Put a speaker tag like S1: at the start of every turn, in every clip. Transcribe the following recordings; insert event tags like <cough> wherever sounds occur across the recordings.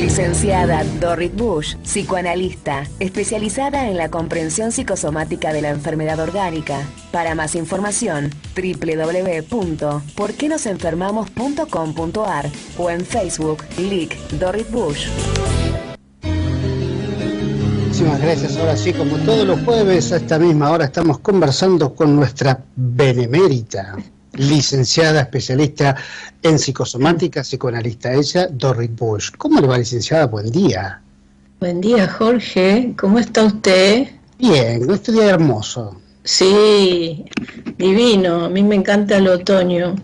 S1: Licenciada Dorrit Bush, psicoanalista, especializada en la comprensión psicosomática de la enfermedad orgánica. Para más información, www.porquenosenfermamos.com.ar o en Facebook, Lick Dorrit Bush.
S2: Muchísimas gracias. Ahora sí, como todos los jueves a esta misma hora estamos conversando con nuestra benemérita licenciada especialista en psicosomática, psicoanalista ella, Dorrit Bush. ¿Cómo le va, licenciada? Buen día.
S3: Buen día, Jorge. ¿Cómo está usted?
S2: Bien, este día hermoso.
S3: Sí, divino. A mí me encanta el otoño.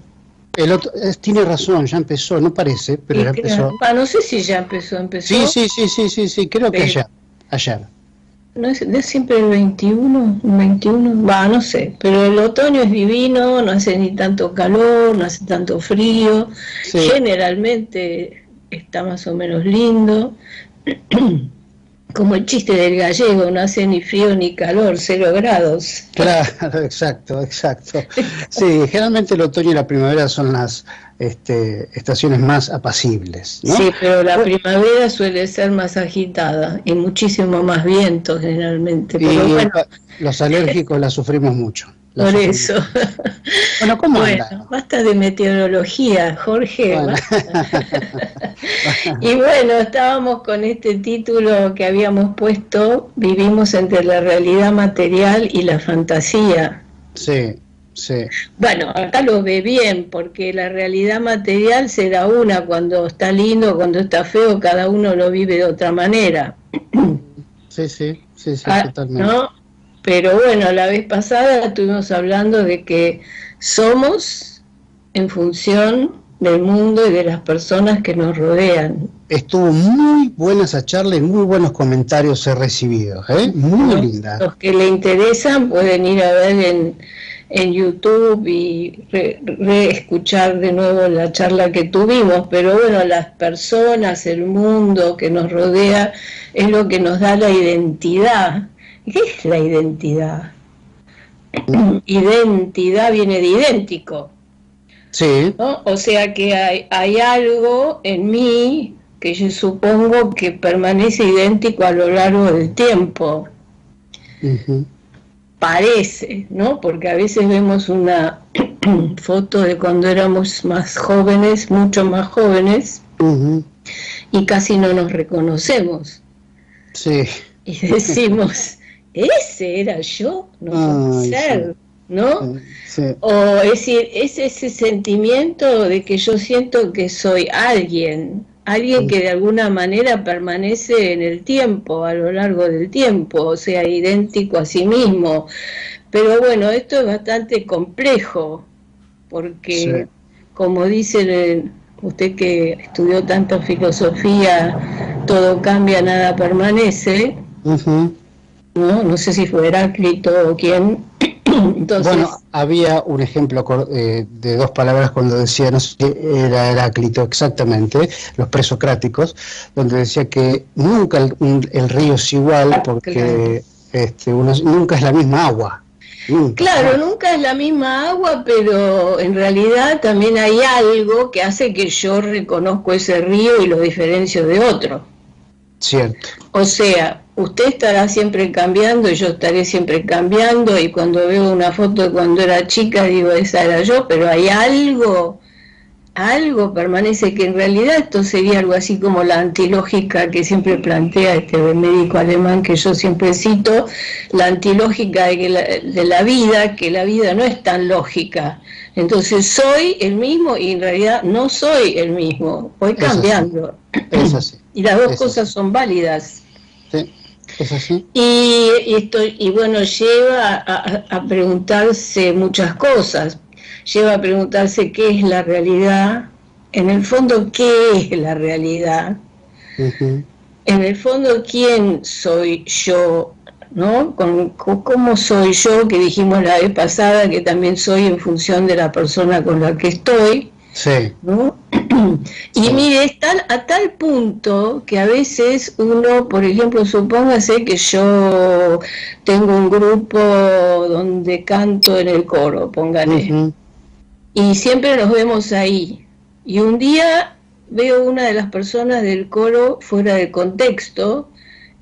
S2: El otro, tiene razón, ya empezó, no parece, pero ya empezó.
S3: Ah, no sé si ya empezó, empezó.
S2: Sí, sí, sí, sí, sí, sí creo que ayer. Ayer.
S3: ¿No es, siempre el 21? ¿El 21? Va, no sé. Pero el otoño es divino, no hace ni tanto calor, no hace tanto frío. Generalmente está más o menos lindo. <clears throat> Como el chiste del gallego, no hace ni frío ni calor, cero grados.
S2: Claro, <laughs> exacto, exacto. Sí, generalmente el otoño y la primavera son las este, estaciones más apacibles. ¿no?
S3: Sí, pero la primavera suele ser más agitada y muchísimo más viento generalmente.
S2: Y los alérgicos la sufrimos mucho.
S3: Por eso. <laughs> Bueno, ¿cómo bueno, Basta de meteorología, Jorge. <laughs> y bueno, estábamos con este título que habíamos puesto, Vivimos entre la realidad material y la fantasía.
S2: Sí, sí.
S3: Bueno, acá lo ve bien, porque la realidad material será una, cuando está lindo, cuando está feo, cada uno lo vive de otra manera.
S2: Sí, sí, sí, sí, ah, totalmente.
S3: Pero bueno, la vez pasada estuvimos hablando de que somos en función del mundo y de las personas que nos rodean.
S2: Estuvo muy buena esa charla y muy buenos comentarios he recibido, ¿eh? muy linda.
S3: Los que le interesan pueden ir a ver en, en YouTube y reescuchar de nuevo la charla que tuvimos, pero bueno, las personas, el mundo que nos rodea es lo que nos da la identidad ¿Qué es la identidad? <clears throat> identidad viene de idéntico.
S2: Sí.
S3: O sea que hay, algo en mí que yo supongo que permanece idéntico a lo largo del tiempo. Parece, ¿no? Porque a veces vemos una <clears throat> foto de cuando éramos más jóvenes, mucho más jóvenes, y casi no nos reconocemos.
S2: Sí.
S3: Y decimos, ese era yo, no ser, ¿no? O es decir, es ese sentimiento de que yo siento que soy alguien, alguien que de alguna manera permanece en el tiempo, a lo largo del tiempo, o sea, idéntico a sí mismo. Pero bueno, esto es bastante complejo, porque como dice usted que estudió tanto filosofía, todo cambia, nada permanece. ¿No? No sé si fue Heráclito o quién. <clears throat>
S2: Bueno, había un ejemplo eh, de dos palabras cuando decía, no sé si era Heráclito exactamente, los presocráticos, donde decía que nunca el, río es igual porque este, nunca es la misma agua.
S3: Claro, nunca es la misma agua, pero en realidad también hay algo que hace que yo reconozco ese río y lo diferencio de otro.
S2: Cierto.
S3: O sea, usted estará siempre cambiando y yo estaré siempre cambiando y cuando veo una foto de cuando era chica digo esa era yo, pero hay algo, algo permanece que en realidad esto sería algo así como la antilógica que siempre plantea este médico alemán que yo siempre cito, la antilógica de, la, de la vida, que la vida no es tan lógica. Entonces soy el mismo y en realidad no soy el mismo, voy cambiando. Y las dos cosas son válidas.
S2: Sí. ¿Es así?
S3: Y, esto, y bueno, lleva a, preguntarse muchas cosas. Lleva a preguntarse qué es la realidad. En el fondo, ¿qué es la realidad? En el fondo, ¿quién soy yo? ¿No? ¿Cómo soy yo? Que dijimos la vez pasada que también soy en función de la persona con la que estoy.
S2: Sí.
S3: ¿no? <clears throat> Y mire, están a tal punto que a veces uno, por ejemplo, supóngase que yo tengo un grupo donde canto en el coro, póngale, y siempre nos vemos ahí. Y un día veo una de las personas del coro fuera de contexto,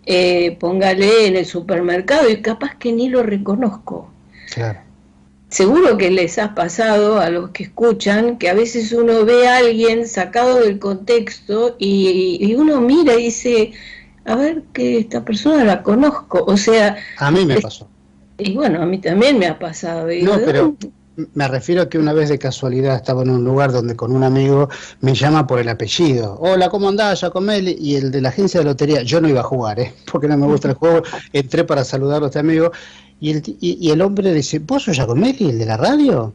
S3: eh, póngale en el supermercado y capaz que ni lo reconozco. Claro. Seguro que les ha pasado a los que escuchan que a veces uno ve a alguien sacado del contexto y, uno mira y dice, a ver que esta persona la conozco. O sea...
S2: A mí me pasó.
S3: Y bueno, a mí también me ha pasado.
S2: no, pero me refiero a que una vez de casualidad estaba en un lugar donde con un amigo me llama por el apellido. Hola, ¿cómo andás, Giacomelli? Y el de la agencia de lotería, yo no iba a jugar, ¿eh? <laughs> porque no me gusta el juego. Entré para saludar a este amigo y el, y, el hombre dice, ¿vos sos Giacomelli, el de la radio?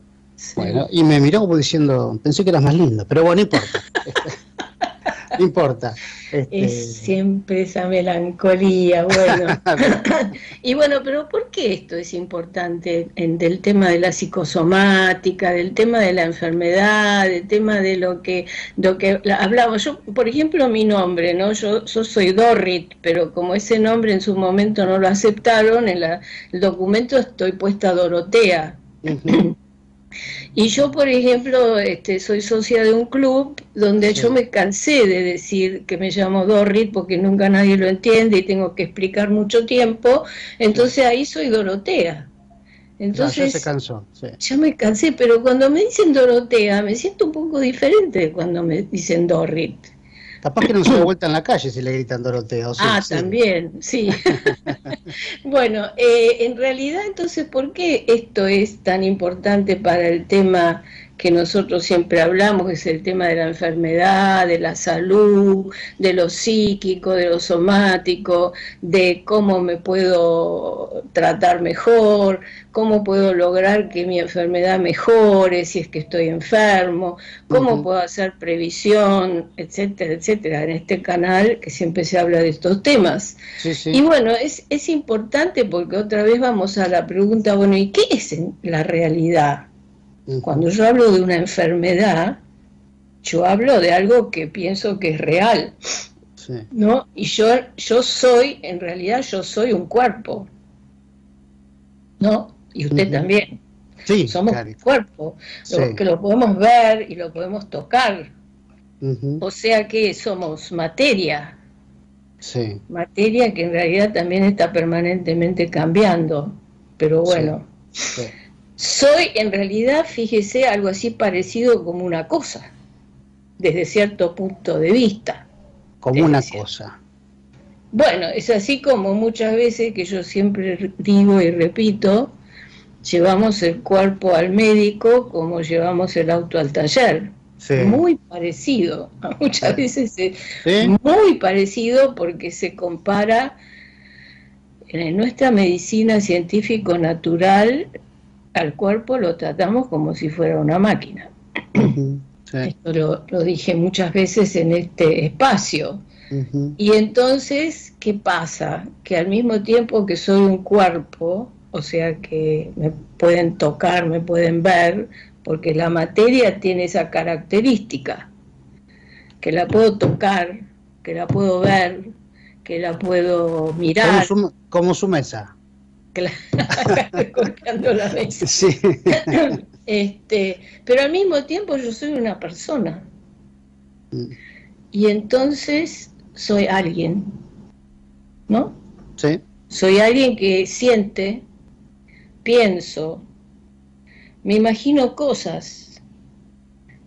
S2: Bueno, y me miró como diciendo, pensé que eras más lindo, pero bueno, no importa. <laughs> no importa.
S3: Este... Es siempre esa melancolía, bueno. <laughs> y bueno, pero ¿por qué esto es importante en, del tema de la psicosomática, del tema de la enfermedad, del tema de lo que, lo que hablamos? Yo, por ejemplo, mi nombre, ¿no? Yo, yo soy Dorrit, pero como ese nombre en su momento no lo aceptaron, en la, el documento estoy puesta Dorotea. Y yo, por ejemplo, este, soy socia de un club donde yo me cansé de decir que me llamo Dorrit porque nunca nadie lo entiende y tengo que explicar mucho tiempo. Entonces ahí soy Dorotea. Entonces,
S2: ya se cansó.
S3: Ya me cansé, pero cuando me dicen Dorotea me siento un poco diferente de cuando me dicen Dorrit.
S2: Capaz que no se da vuelta en la calle si le gritan Dorotea.
S3: ah, también, sí. <laughs> bueno, eh, en realidad entonces, ¿por qué esto es tan importante para el tema que nosotros siempre hablamos, que es el tema de la enfermedad, de la salud, de lo psíquico, de lo somático, de cómo me puedo tratar mejor, cómo puedo lograr que mi enfermedad mejore si es que estoy enfermo, cómo puedo hacer previsión, etcétera, etcétera, en este canal que siempre se habla de estos temas. Y bueno, es, es importante porque otra vez vamos a la pregunta, bueno, ¿y qué es la realidad? Cuando yo hablo de una enfermedad, yo hablo de algo que pienso que es real. ¿No? Y yo, yo soy, en realidad yo soy un cuerpo. ¿No? Y usted también.
S2: Sí,
S3: Somos un cuerpo, que lo podemos ver y lo podemos tocar. O sea que somos materia. Sí. Materia que en realidad también está permanentemente cambiando. Pero bueno. Soy en realidad, fíjese, algo así parecido como una cosa, desde cierto punto de vista.
S2: Como una cosa.
S3: Bueno, es así como muchas veces que yo siempre digo y repito, llevamos el cuerpo al médico como llevamos el auto al taller. Muy parecido, <laughs> muchas veces es muy parecido porque se compara en nuestra medicina científico-natural al cuerpo lo tratamos como si fuera una máquina. Esto lo, dije muchas veces en este espacio. Y entonces, ¿qué pasa? Que al mismo tiempo que soy un cuerpo, o sea que me pueden tocar, me pueden ver, porque la materia tiene esa característica, que la puedo tocar, que la puedo ver, que la puedo mirar.
S2: como su mesa.
S3: La <laughs> <laughs> este, pero al mismo tiempo yo soy una persona. Mm. Y entonces soy alguien, ¿no?
S2: Sí.
S3: Soy alguien que siente, pienso, me imagino cosas,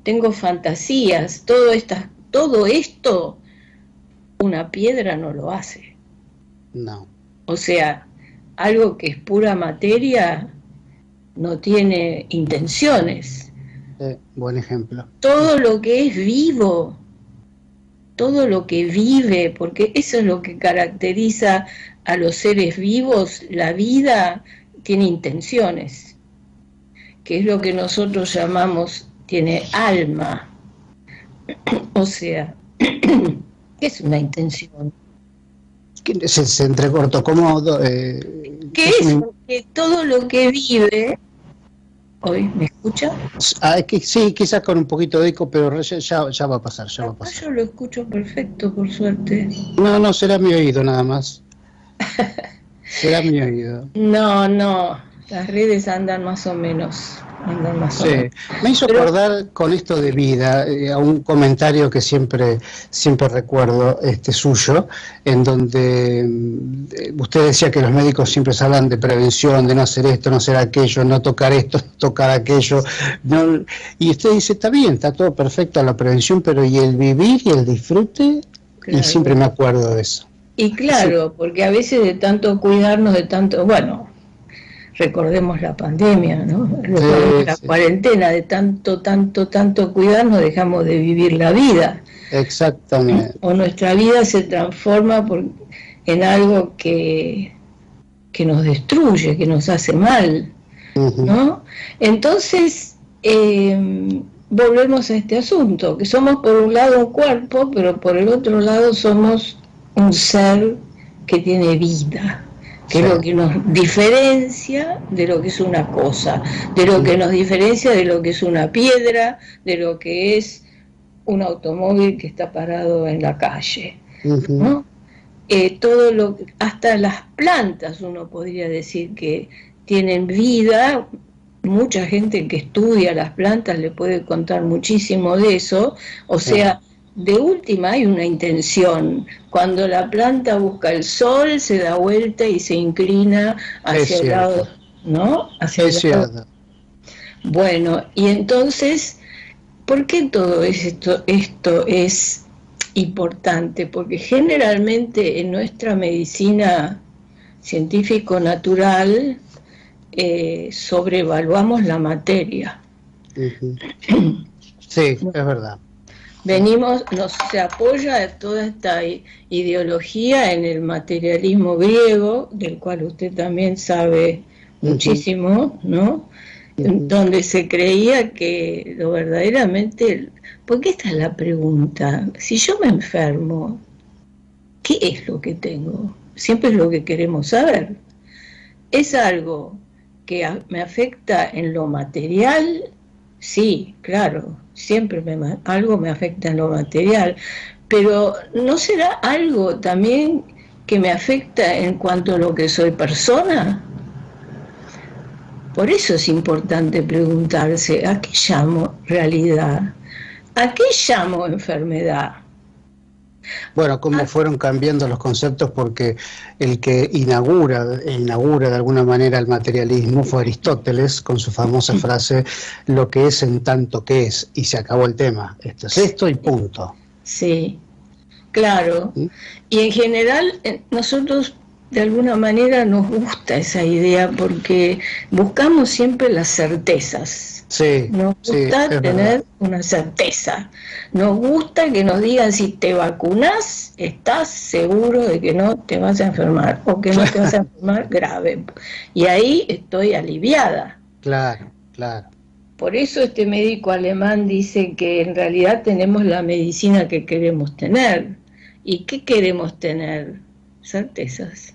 S3: tengo fantasías, todo, esta, todo esto una piedra no lo hace.
S2: No.
S3: O sea, algo que es pura materia no tiene intenciones.
S2: buen ejemplo.
S3: Todo lo que es vivo, todo lo que vive, porque eso es lo que caracteriza a los seres vivos, la vida tiene intenciones, que es lo que nosotros llamamos, tiene alma. <clears throat> o sea, <clears throat> ¿qué es una intención?
S2: Se, se entrecortó, ¿cómo? Eh,
S3: que es que todo lo que vive, hoy, ¿me escucha?
S2: Ah, que, sí, quizás con un poquito de eco, pero ya, ya, va a pasar, ya va a pasar.
S3: Yo lo escucho perfecto, por suerte.
S2: No, no, será mi oído nada más. <laughs> será mi oído.
S3: No, no, las redes andan más o menos.
S2: sí. Me hizo acordar con esto de vida eh, a un comentario que siempre siempre recuerdo este suyo, en donde eh, usted decía que los médicos siempre hablan de prevención, de no hacer esto, no hacer aquello, no tocar esto, no <laughs> tocar aquello. y usted dice, está bien, está todo perfecto la prevención, pero ¿y el vivir y el disfrute? Y siempre me acuerdo de eso.
S3: Y claro, porque a veces de tanto cuidarnos, de tanto, bueno, recordemos la pandemia, ¿no? la cuarentena, de tanto, tanto, tanto cuidarnos, dejamos de vivir la vida.
S2: Exactamente.
S3: O nuestra vida se transforma por, en algo que, que nos destruye, que nos hace mal, ¿no? Entonces, eh, volvemos a este asunto, que somos por un lado un cuerpo, pero por el otro lado somos un ser que tiene vida, que es lo que nos diferencia de lo que es una cosa, de lo que nos diferencia de lo que es una piedra, de lo que es un automóvil que está parado en la calle. Eh, todo lo, hasta las plantas uno podría decir que tienen vida, mucha gente que estudia las plantas le puede contar muchísimo de eso, o sea, de última hay una intención. Cuando la planta busca el sol, se da vuelta y se inclina hacia el lado, ¿no? Hacia
S2: es el
S3: Bueno, y entonces, ¿por qué todo esto, esto es importante? Porque generalmente en nuestra medicina científico-natural eh, sobrevaluamos la materia.
S2: Sí, es verdad
S3: venimos, nos se apoya toda esta ideología en el materialismo griego, del cual usted también sabe muchísimo, ¿no? Donde se creía que lo verdaderamente, porque esta es la pregunta, si yo me enfermo, ¿qué es lo que tengo? Siempre es lo que queremos saber. ¿Es algo que me afecta en lo material? Sí, claro, siempre me, algo me afecta en lo material, pero ¿no será algo también que me afecta en cuanto a lo que soy persona? Por eso es importante preguntarse, ¿a qué llamo realidad? ¿A qué llamo enfermedad?
S2: Bueno, cómo ah. fueron cambiando los conceptos porque el que inaugura, inaugura de alguna manera el materialismo fue Aristóteles con su famosa frase lo que es en tanto que es y se acabó el tema. Esto es esto y punto.
S3: Sí, claro. ¿Mm? Y en general nosotros de alguna manera nos gusta esa idea porque buscamos siempre las certezas
S2: Sí,
S3: nos gusta tener una certeza. Nos gusta que nos digan si te vacunas, estás seguro de que no te vas a enfermar o que no te vas a <laughs> enfermar grave. Y ahí estoy aliviada.
S2: Claro, claro.
S3: Por eso este médico alemán dice que en realidad tenemos la medicina que queremos tener. ¿Y qué queremos tener? Certezas.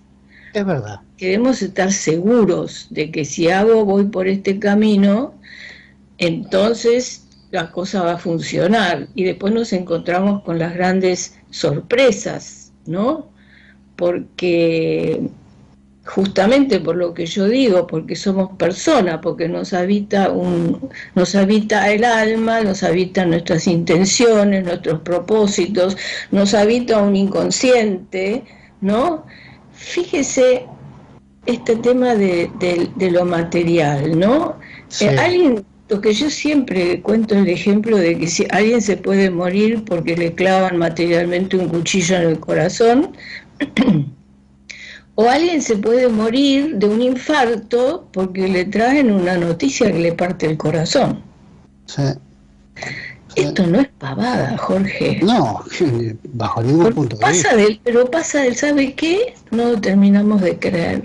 S2: Es verdad.
S3: Queremos estar seguros de que si hago, voy por este camino, entonces la cosa va a funcionar y después nos encontramos con las grandes sorpresas, ¿no? Porque justamente por lo que yo digo, porque somos personas, porque nos habita un, nos habita el alma, nos habita nuestras intenciones, nuestros propósitos, nos habita un inconsciente, ¿no? Fíjese este tema de, lo material, ¿no? Eh, alguien lo que yo siempre cuento el ejemplo de que si alguien se puede morir porque le clavan materialmente un cuchillo en el corazón, <clears throat> o alguien se puede morir de un infarto porque le traen una noticia que le parte el corazón. Esto no es pavada, Jorge.
S2: No, <laughs> bajo ningún punto
S3: de vista. pero pasa del, ¿sabe qué? No terminamos de creer.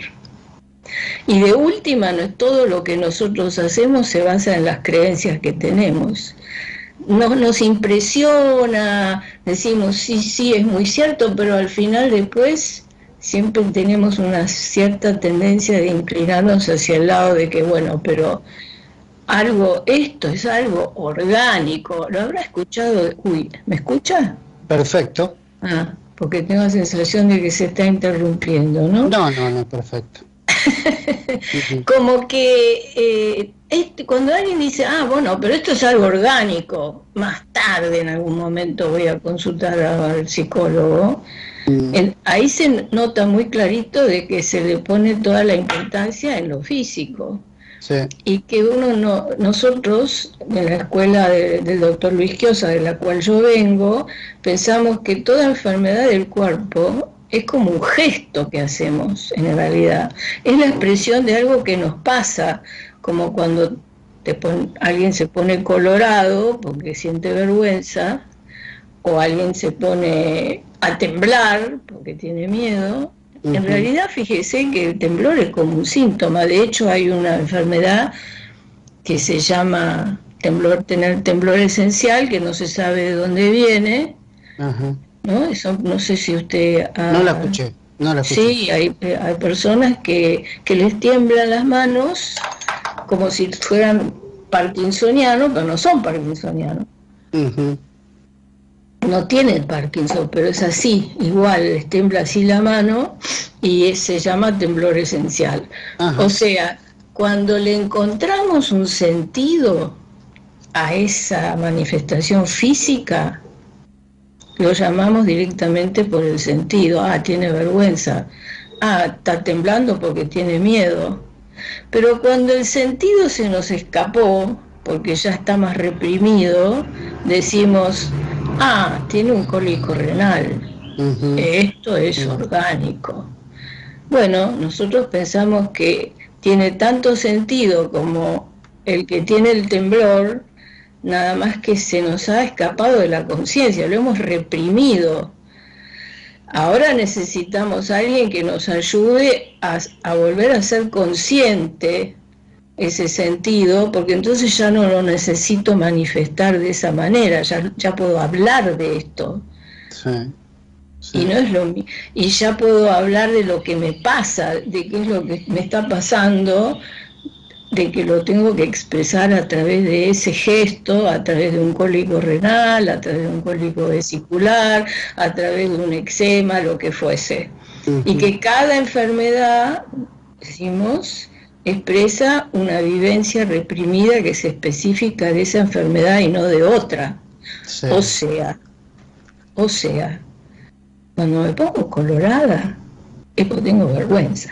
S3: Y de última, no, todo lo que nosotros hacemos se basa en las creencias que tenemos. Nos, nos impresiona, decimos, sí, sí, es muy cierto, pero al final después siempre tenemos una cierta tendencia de inclinarnos hacia el lado de que, bueno, pero algo, esto es algo orgánico. ¿Lo habrá escuchado? Uy, ¿me escucha?
S2: Perfecto.
S3: Ah, porque tengo la sensación de que se está interrumpiendo, ¿no?
S2: No, no, no, perfecto. <laughs>
S3: como que eh, este, cuando alguien dice, ah, bueno, pero esto es algo orgánico, más tarde en algún momento voy a consultar al psicólogo, mm. ahí se nota muy clarito de que se le pone toda la importancia en lo físico. Y que uno no, nosotros, en la escuela del doctor Luis Quiosa, de la cual yo vengo, pensamos que toda enfermedad del cuerpo es como un gesto que hacemos en realidad. Es la expresión de algo que nos pasa, como cuando te alguien se pone colorado porque siente vergüenza, o alguien se pone a temblar porque tiene miedo. En realidad, fíjese que el temblor es como un síntoma. De hecho, hay una enfermedad que se llama temblor, tener temblor esencial, que no se sabe de dónde viene. ¿No? Eso no sé si usted...
S2: no la escuché. No la escuché.
S3: Sí, hay, hay personas que, que les tiemblan las manos como si fueran parkinsonianos, pero no son parkinsonianos. No tienen Parkinson, pero es así, igual, les tembla así la mano y se llama temblor esencial. O sea, cuando le encontramos un sentido a esa manifestación física, lo llamamos directamente por el sentido. Ah, tiene vergüenza. Ah, está temblando porque tiene miedo. Pero cuando el sentido se nos escapó, porque ya está más reprimido, decimos, ah, tiene un cólico renal, esto es orgánico. Bueno, nosotros pensamos que tiene tanto sentido como el que tiene el temblor, nada más que se nos ha escapado de la conciencia, lo hemos reprimido Ahora necesitamos a alguien que nos ayude a, volver a ser consciente ese sentido, porque entonces ya no lo necesito manifestar de esa manera, ya, ya puedo hablar de esto. Y no es lo y ya puedo hablar de lo que me pasa, de qué es lo que me está pasando, de que lo tengo que expresar a través de ese gesto, a través de un cólico renal, a través de un cólico vesicular, a través de un eczema, lo que fuese. Y que cada enfermedad, decimos, expresa una vivencia reprimida que es específica de esa enfermedad y no de otra. O sea, o sea, cuando me pongo colorada es porque tengo vergüenza,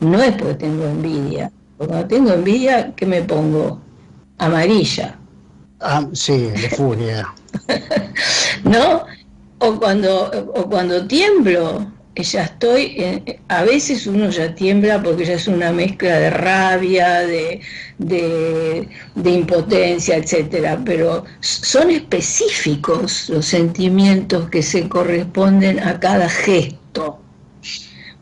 S3: no es porque tengo envidia, cuando tengo envidia, ¿qué me pongo? Amarilla.
S2: Ah, sí, de furia. <laughs>
S3: ¿No? O cuando, o cuando tiemblo, ya estoy, a veces uno ya tiembla porque ya es una mezcla de rabia, de, de, de, impotencia, etcétera, pero son específicos los sentimientos que se corresponden a cada gesto.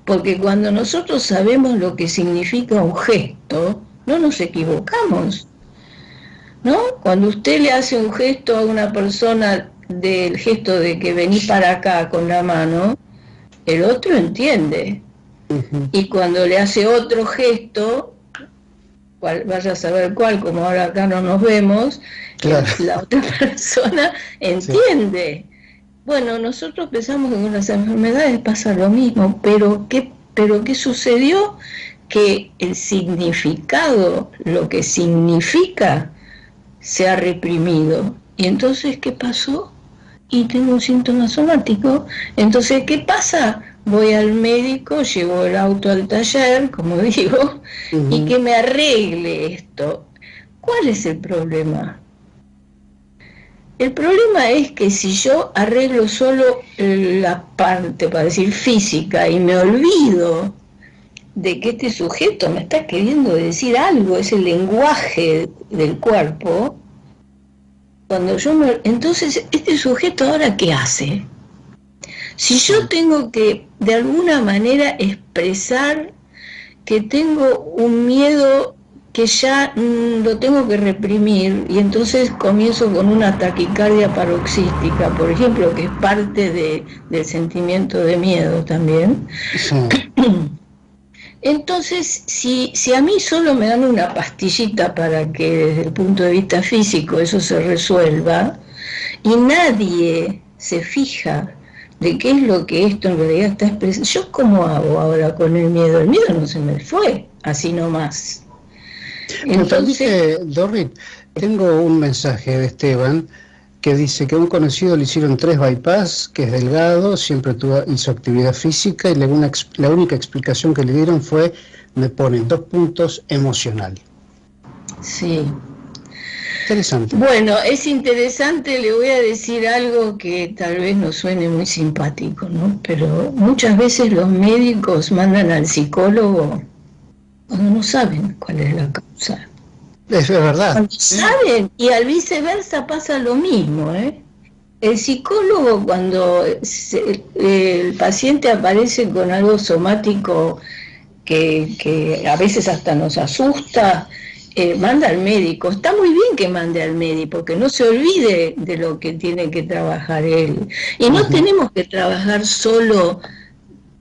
S3: Porque cuando nosotros sabemos lo que significa un gesto, no nos equivocamos. ¿No? Cuando usted le hace un gesto a una persona del gesto de que vení para acá con la mano, el otro entiende. Y cuando le hace otro gesto, vaya a saber cuál, como ahora acá no nos vemos, la otra <laughs> persona entiende. Bueno, nosotros pensamos que con las enfermedades pasa lo mismo, pero ¿qué, pero ¿qué sucedió? Que el significado, lo que significa, se ha reprimido. ¿Y entonces qué pasó? Y tengo un síntoma somático. Entonces, ¿qué pasa? Voy al médico, llevo el auto al taller, como <laughs> digo, y que me arregle esto. ¿Cuál es el problema? El problema es que si yo arreglo solo la parte, para decir física, y me olvido de que este sujeto me está queriendo decir algo, es el lenguaje del cuerpo, cuando yo me... Entonces, ¿este sujeto ahora qué hace? Si yo tengo que de alguna manera expresar que tengo un miedo que ya mm, lo tengo que reprimir y entonces comienzo con una taquicardia paroxística, por ejemplo, que es parte de, del sentimiento de miedo también. <clears throat> Entonces, si, si a mí solo me dan una pastillita para que desde el punto de vista físico eso se resuelva, y nadie se fija de qué es lo que esto en realidad está expresando. ¿Yo cómo hago ahora con el miedo? El miedo no se me fue, así nomás.
S2: Entonces, Dorrit, tengo un mensaje de Esteban que dice que a un conocido le hicieron tres bypass, que es delgado, siempre tuvo, hizo actividad física y la, la única explicación que le dieron fue, me ponen dos puntos emocional.
S3: Sí. Interesante. Bueno, es interesante, le voy a decir algo que tal vez no suene muy simpático, ¿no? Pero muchas veces los médicos mandan al psicólogo cuando no saben cuál es la causa.
S2: Es verdad.
S3: Saben, y al viceversa pasa lo mismo. ¿eh? El psicólogo, cuando el paciente aparece con algo somático que, a veces hasta nos asusta, eh, manda al médico. Está muy bien que mande al médico, que no se olvide de lo que tiene que trabajar él. Y no tenemos que trabajar solo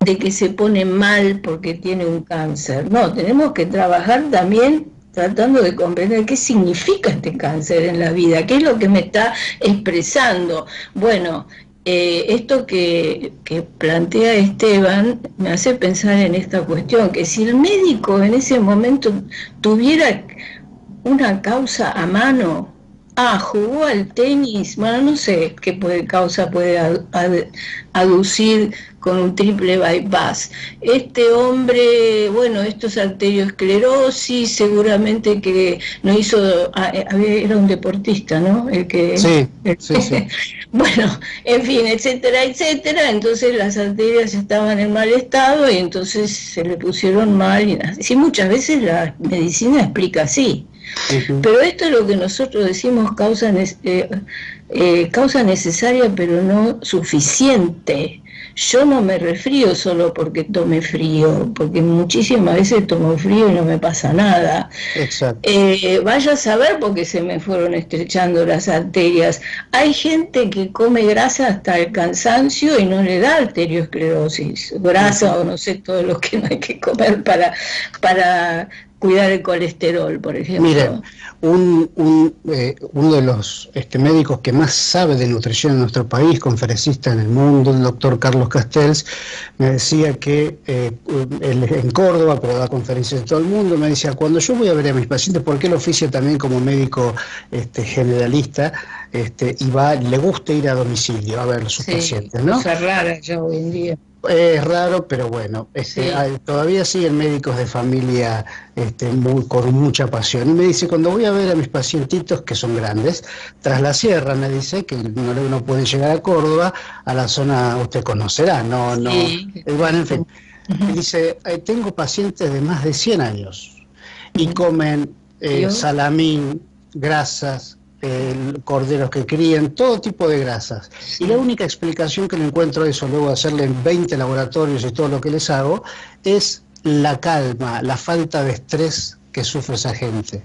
S3: de que se pone mal porque tiene un cáncer. No, tenemos que trabajar también tratando de comprender qué significa este cáncer en la vida, qué es lo que me está expresando. Bueno, eh, esto que, que, plantea Esteban me hace pensar en esta cuestión, que si el médico en ese momento tuviera una causa a mano, Ah, jugó al tenis. Bueno, no sé qué causa puede aducir con un triple bypass. Este hombre, bueno, esto es arteriosclerosis, seguramente que no hizo, ah, eh, era un deportista, ¿no? El que,
S2: sí, sí, sí. <laughs>
S3: bueno, en fin, etcétera, etcétera. Entonces las arterias estaban en mal estado y entonces se le pusieron mal. Y así muchas veces la medicina explica así. Pero esto es lo que nosotros decimos causa, eh, eh, causa necesaria, pero no suficiente. Yo no me resfrío solo porque tome frío, porque muchísimas veces tomo frío y no me pasa nada. Eh, vaya a saber por qué se me fueron estrechando las arterias. Hay gente que come grasa hasta el cansancio y no le da arteriosclerosis. Grasa o no sé, todo lo que no hay que comer para, para cuidar el colesterol, por ejemplo.
S2: Mire, un, eh, uno de los este, médicos que más sabe de nutrición en nuestro país, conferencista en el mundo, el doctor Carlos Castells, me decía que eh, él en Córdoba, pero da conferencias en todo el mundo, me decía, cuando yo voy a ver a mis pacientes, porque él oficia también como médico este, generalista, este, y va, le gusta ir a domicilio a ver a sus pacientes, ¿no?
S3: Cosa rara ya hoy en día.
S2: Es raro, pero bueno, este, todavía siguen médicos de familia este, muy, con mucha pasión. Y me dice, cuando voy a ver a mis pacientitos, que son grandes, tras la sierra, me dice, que no, no pueden llegar a Córdoba, a la zona, usted conocerá, no, no, bueno, en fin. Me dice, tengo pacientes de más de 100 años y comen eh, salamín, grasas, corderos que crían, todo tipo de grasas. Y la única explicación que le encuentro a eso, luego de hacerle en 20 laboratorios y todo lo que les hago, es la calma, la falta de estrés que sufre esa gente.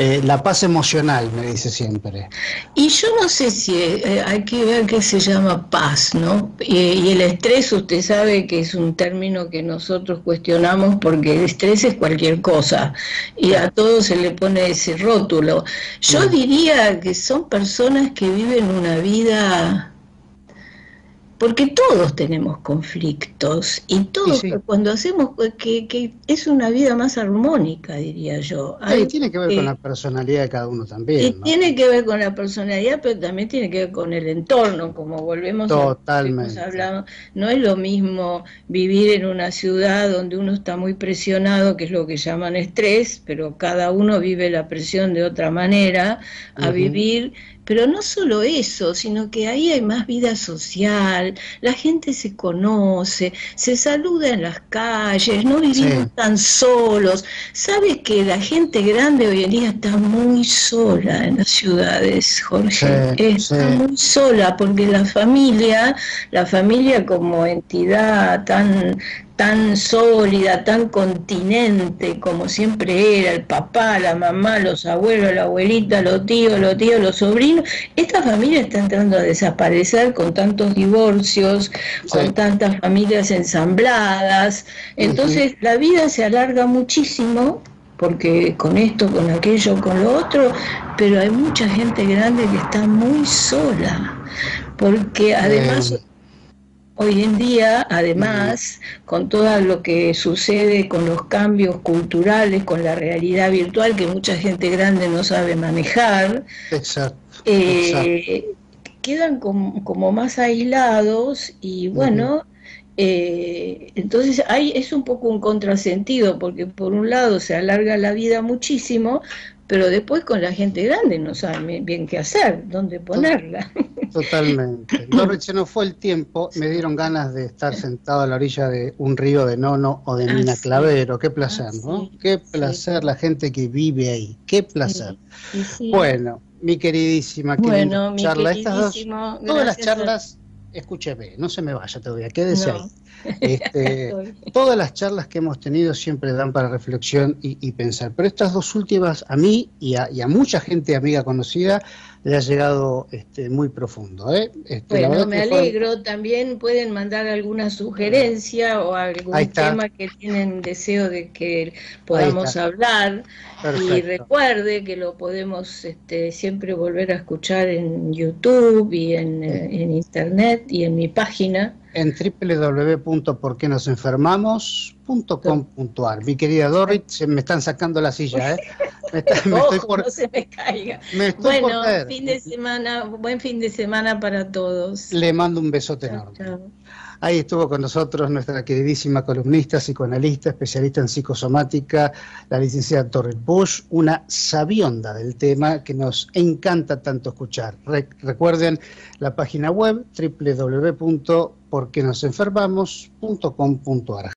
S2: Eh, la paz emocional, me dice siempre.
S3: Y yo no sé si eh, hay que ver qué se llama paz, ¿no? Y, el estrés, usted sabe que es un término que nosotros cuestionamos porque el estrés es cualquier cosa y a todos se le pone ese rótulo. Yo diría que son personas que viven una vida porque todos tenemos conflictos y todos cuando hacemos que, es una vida más armónica diría yo.
S2: Y tiene que ver con la personalidad de cada uno también
S3: y tiene que ver con la personalidad pero también tiene que ver con el entorno como volvemos
S2: Totalmente.
S3: a hablado. No es lo mismo vivir en una ciudad donde uno está muy presionado que es lo que llaman estrés pero cada uno vive la presión de otra manera a vivir pero no solo eso, sino que ahí hay más vida social, la gente se conoce, se saluda en las calles, no vivimos tan solos. Sabes que la gente grande hoy en día está muy sola en las ciudades, Jorge. está muy sola porque la familia, la familia como entidad tan tan sólida, tan continente como siempre era, el papá, la mamá, los abuelos, la abuelita, los tíos, los tíos, los sobrinos, esta familia está entrando a desaparecer con tantos divorcios, con tantas familias ensambladas, entonces la vida se alarga muchísimo porque con esto, con aquello, con lo otro, pero hay mucha gente grande que está muy sola, porque además... hoy en día, además, con todo lo que sucede con los cambios culturales, con la realidad virtual que mucha gente grande no sabe manejar, eh, quedan como, más aislados y bueno, eh, entonces hay, es un poco un contrasentido, porque por un lado se alarga la vida muchísimo, pero después con la gente grande no saben bien qué hacer, dónde ponerla.
S2: Totalmente. <laughs> No, se nos fue el tiempo, me dieron ganas de estar sentado a la orilla de un río de Nono o de ah, Mina Clavero. Qué placer, ah, ¿no? Qué placer la gente que vive ahí. Qué placer. bueno, mi queridísima,
S3: bueno, mi
S2: charla. Estas todas las charlas, escúcheme, no se me vaya todavía, quédese ahí. Este, <laughs> todas las charlas que hemos tenido siempre dan para reflexión y, pensar, pero estas dos últimas a mí y a, mucha gente amiga conocida le ha llegado este, muy profundo. ¿eh?
S3: Este, bueno, me alegro. También pueden mandar alguna sugerencia o algún tema que tienen deseo de que podamos hablar. Y recuerde que lo podemos este, siempre volver a escuchar en YouTube y en, eh, en Internet y en mi página
S2: en www.porquenosenfermamos.com.ar. Mi querida Dorit, se me están sacando la silla, ¿eh? <laughs>
S3: Me estoy por, no se me caiga. bueno, fin de semana, buen fin de semana para todos.
S2: Le mando un besote enorme. Ahí estuvo con nosotros nuestra queridísima columnista, psicoanalista, especialista en psicosomática, la licenciada Torres Bush, una sabionda del tema que nos encanta tanto escuchar. recuerden la página web www.porquenosenfermamos.com.ar.